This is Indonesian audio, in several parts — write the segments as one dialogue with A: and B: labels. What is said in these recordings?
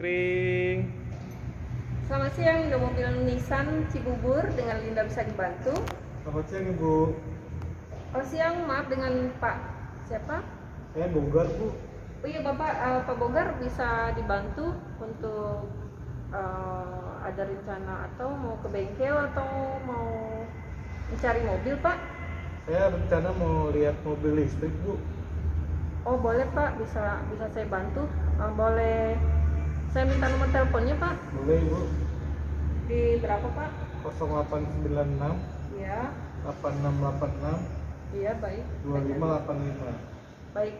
A: Kring.
B: Selamat siang, Indo Mobil Nissan Cibubur dengan Linda bisa dibantu.
C: Selamat siang Ibu.
B: Oh siang, maaf dengan Pak siapa?
C: Saya Bogar Bu.
B: Oh iya Bapak, eh, Pak Bogar bisa dibantu untuk eh, ada rencana atau mau ke bengkel atau mau mencari mobil Pak?
C: Saya rencana mau lihat mobil listrik Bu.
B: Oh boleh Pak, bisa bisa saya bantu. Eh, boleh saya minta nomor teleponnya Pak?
C: Boleh Ibu.
B: Di berapa Pak?
C: 0896
B: Iya,
C: 8686
B: iya baik.
C: 2585.
B: Baik.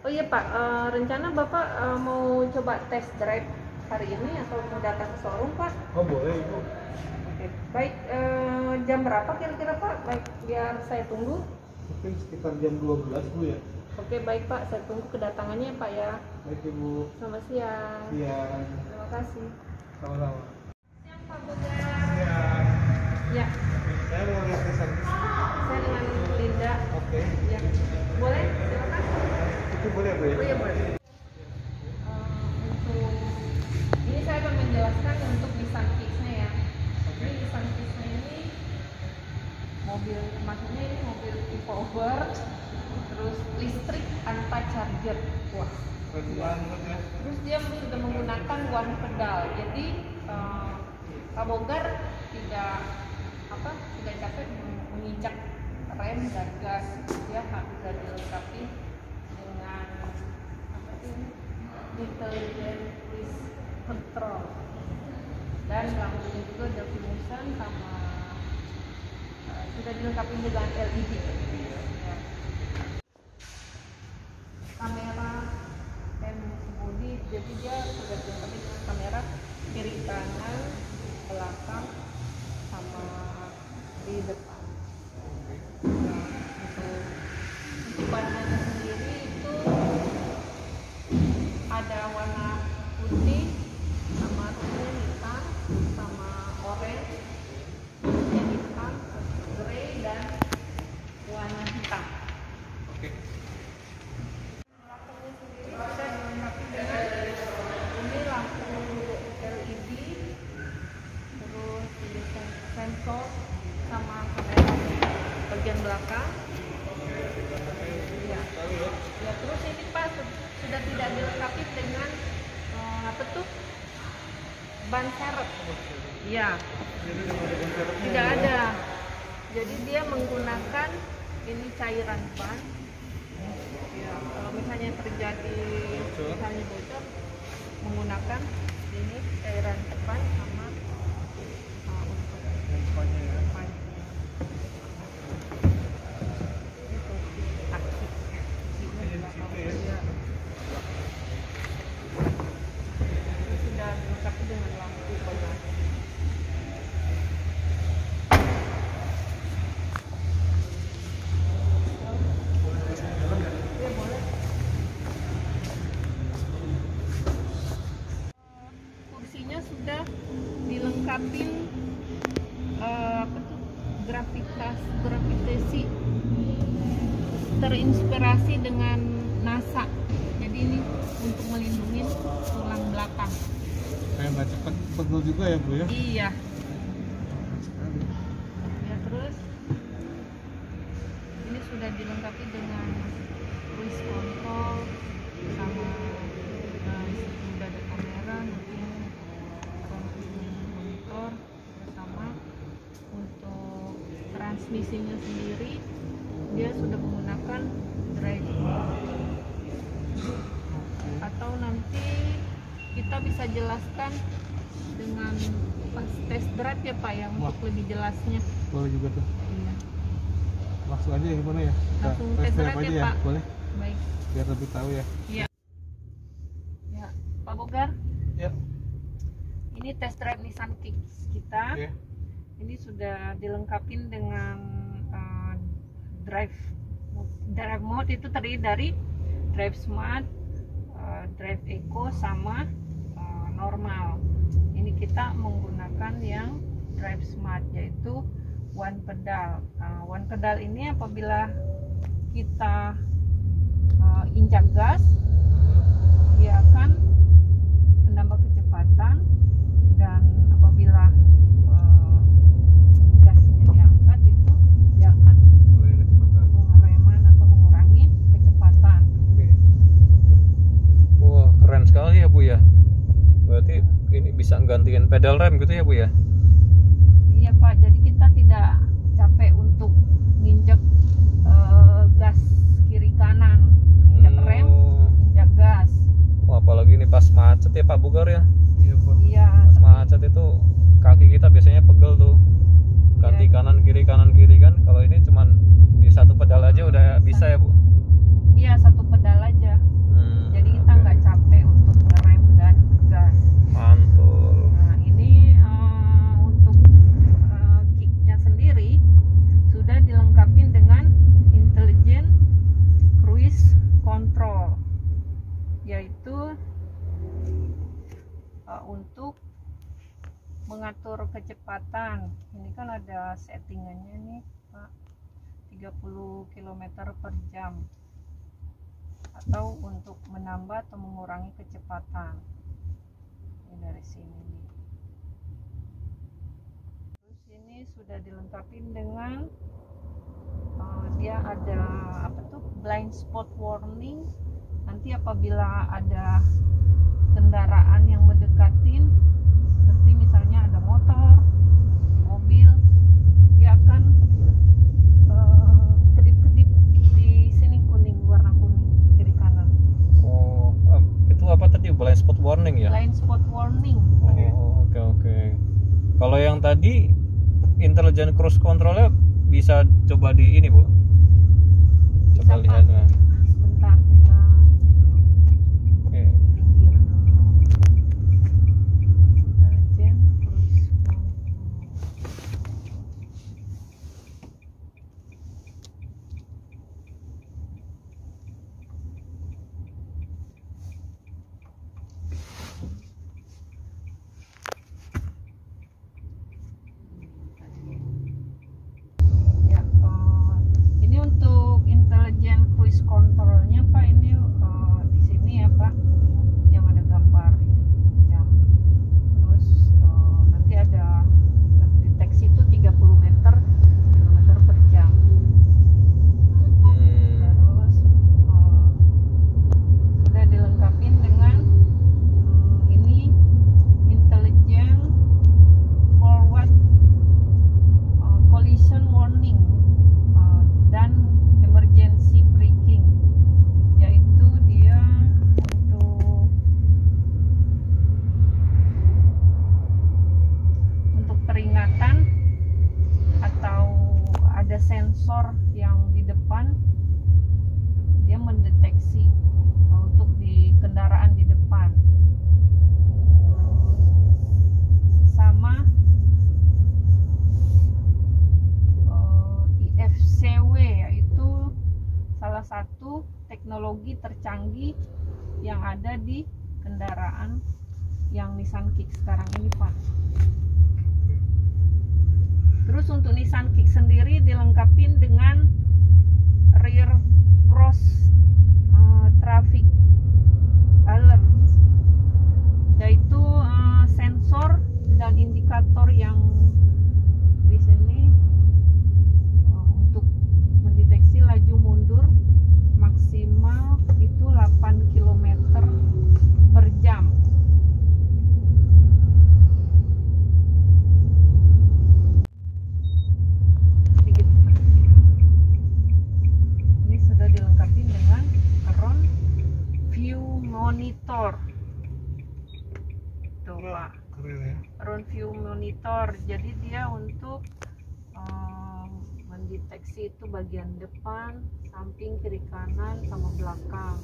B: Oh iya Pak, eh, rencana Bapak eh, mau coba test drive hari ini atau mau datang ke showroom Pak?
C: Oh boleh Ibu.
B: Oke. Baik, eh, jam berapa kira-kira Pak? Baik, biar saya tunggu.
C: Mungkin sekitar jam 12 Bu ya.
B: Oke, baik Pak, saya tunggu kedatangannya Pak ya.
C: Baik Ibu.
B: Selamat siang.
C: Siang.
B: Terima kasih.
C: Sama-sama.
B: Siang Pak Boga.
C: Siang.
B: Ya,
C: Saya mau lihat desain listrik.
B: saya dengan Linda.
C: Oke.
B: Ya, boleh? Silakan.
C: Itu boleh Bu ya?
B: Oh iya boleh. Eh, untuk ini saya akan menjelaskan untuk Nissan Kicks-nya ya.
C: Oke.
B: Ini Nissan Kicks-nya ini mobil maksudnya ini mobil e-power terus listrik tanpa charger. Wah. Terus dia sudah menggunakan one pedal. Jadi eh, Pak Bogar tidak apa tidak capek meng- menginjak rem dan gas. Dia sudah dilengkapi dengan apa ini intelligent cruise control dan lampunya juga ada sama sudah dilengkapi dengan LED. Kamera dan kemudi jadi dia sudah dilengkapi dengan kamera kiri kanan belakang sama di depan Nah, untuk untuk warnanya sendiri itu ada warna putih sama kuning hitam sama orange putih hitam grey dan warna hitam
C: Oke.
B: Lampunya sendiri sudah dilengkapi dengan ini lampu LED, terus ini sen- sensor sama kamera bagian belakang. Ya. ya terus ini Pak su- sudah tidak dilengkapi dengan eh, apa tuh ban serep. Ya, tidak ada. Jadi dia menggunakan ini cairan ban. Ya, kalau misalnya terjadi misalnya bocor, menggunakan ini cairan ban sama uh, untuk
C: Depannya ya.
B: ban. Itu aki.
C: Ini di situ ya.
B: Ya. Ini sudah dilengkapi dengan lampu pengatur. Iya boleh. Kursinya sudah dilengkapi eh, apa tuh gravitas gravitasi terinspirasi dengan NASA. Jadi ini untuk melindungi tulang belakang.
C: Saya nggak cepat pegel juga ya Bu ya.
B: Iya. Ya terus ini sudah dilengkapi dengan cruise control sama eh, di situ udah ada kamera mungkin monitor bersama untuk transmisinya sendiri dia sudah menggunakan drive atau nanti kita bisa jelaskan dengan pas test drive ya Pak ya untuk
C: Wah.
B: lebih jelasnya.
C: Boleh juga tuh.
B: Iya.
C: Langsung aja ya gimana ya? Kita
B: Langsung
C: tes
B: tes
C: drive
B: drive
C: aja
B: ya,
C: ya.
B: Pak.
C: Boleh.
B: Baik.
C: Biar lebih tahu ya.
B: Iya. Ya, Pak Bogar,
C: Ya.
B: ini test drive Nissan Kicks kita.
C: Oke.
B: Ini sudah dilengkapi dengan uh, drive drive mode itu terdiri dari drive smart, uh, drive eco sama uh, normal ini kita menggunakan yang drive smart yaitu one pedal. Uh, one pedal ini apabila kita uh, injak gas dia akan menambah kecepatan
A: dan apabila gantiin pedal rem gitu ya bu ya
B: Iya Pak, jadi kita tidak capek untuk nginjek eh, gas kiri kanan, nginjek rem,
A: Oh.
B: nginjek gas.
A: Wah, apalagi ini pas macet ya Pak Bugar ya
B: yaitu eh, untuk mengatur kecepatan. Ini kan ada settingannya nih, Pak. 30 km per jam atau untuk menambah atau mengurangi kecepatan ini dari sini nih terus ini sudah dilengkapi dengan uh, dia ada apa tuh blind spot warning nanti apabila ada kendaraan yang mendekatin seperti misalnya ada motor mobil dia akan uh, kedip-kedip di sini kuning warna kuning kiri kanan.
A: Oh em, itu apa tadi? Blind spot warning ya?
B: Blind spot warning.
A: Oh oke. oke kalau yang tadi intelligent cruise controlnya bisa coba di ini bu? Coba
B: Bisa,
A: lihat nah.
B: sebentar kita ini dulu
A: Oke.
B: pinggir dulu Intelligent cruise control. Ya, eh, ini untuk intelligent cruise controlnya Pak ini eh, di sini ya Pak yang ada gambar ini jam. Terus eh, nanti ada deteksi itu 30 meter kilometer per jam.
A: Hmm,
B: Terus eh, sudah dilengkapi dengan hmm, ini intelligent forward uh, collision warning uh, dan emergency braking yaitu dia untuk untuk peringatan atau ada sensor yang di depan dia mendeteksi uh, untuk di kendaraan di depan sama eh, IFCW yaitu salah satu teknologi tercanggih yang ada di kendaraan yang Nissan Kick sekarang ini Pak. Terus untuk Nissan Kick sendiri dilengkapi dengan rear cross eh, traffic alert. Yaitu eh, sensor dan indikator yang di sini eh, untuk mendeteksi laju mundur maksimal itu 8 km per jam. Sedikit. Ini sudah dilengkapi dengan front view monitor. Tuh, Pak
C: Keren ya.
B: front view monitor jadi dia untuk um, mendeteksi itu bagian depan samping kiri kanan sama belakang.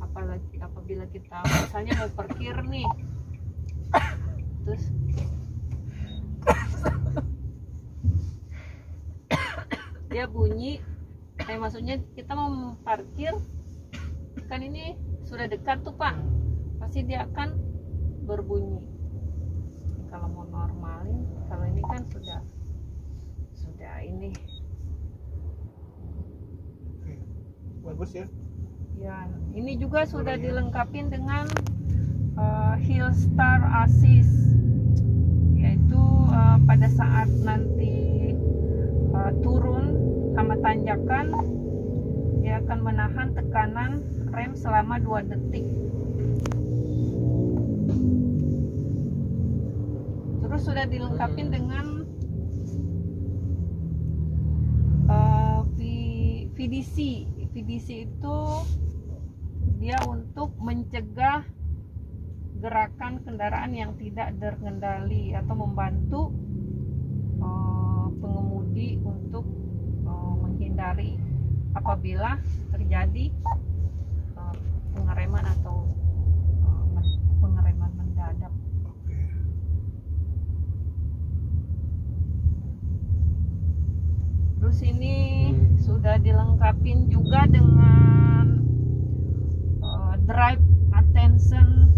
B: Apalagi apabila kita misalnya mau parkir nih. Terus dia bunyi eh maksudnya kita mau parkir kan ini sudah dekat tuh pak. Pasti dia akan berbunyi kalau mau normalin kalau ini kan sudah sudah ini.
C: Bagus ya.
B: ya ini juga sudah dilengkapi dengan uh, Hill Star Assist yaitu uh, pada saat nanti uh, turun sama tanjakan dia akan menahan tekanan rem selama 2 detik sudah dilengkapi dengan eh, V- VDC VDC itu dia untuk mencegah gerakan kendaraan yang tidak terkendali atau membantu eh, pengemudi untuk eh, menghindari apabila terjadi eh, pengereman atau pengereman mendadak.
C: Oke.
B: Terus ini
C: Hmm.
B: sudah dilengkapi juga dengan uh, drive attention